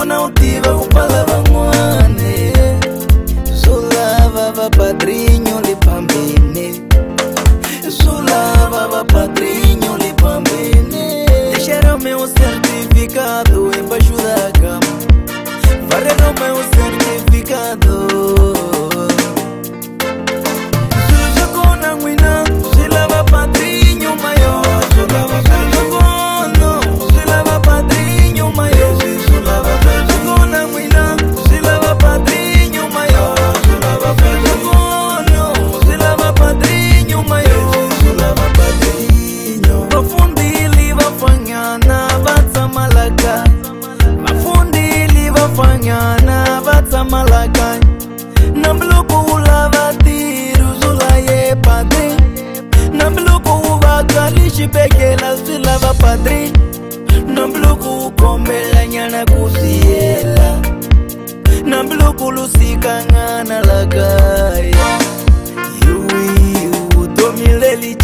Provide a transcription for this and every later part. kona u tiva ku pala van'wani swo lava va padrinyo le pambeni swo lava va padrinyo le pambeni lexera meu certificado embaixo da cama varrera meu certificado suja kona n'wina rakangana lakaya yuwi utomileli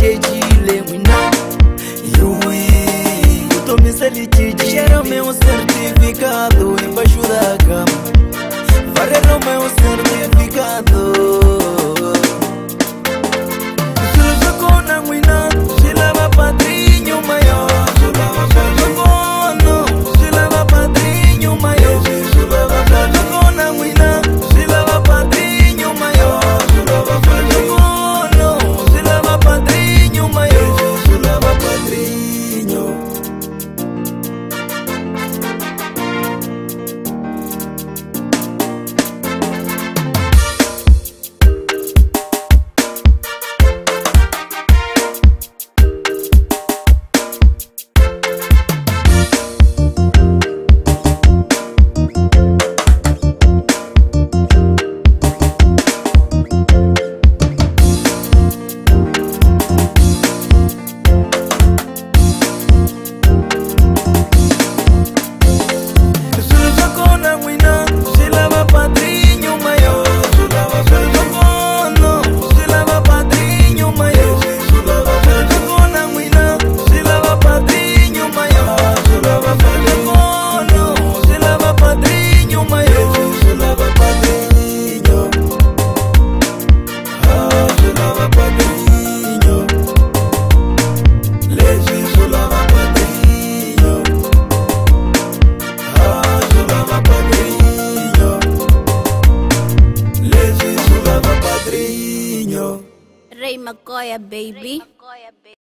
Ray McCoy, baby.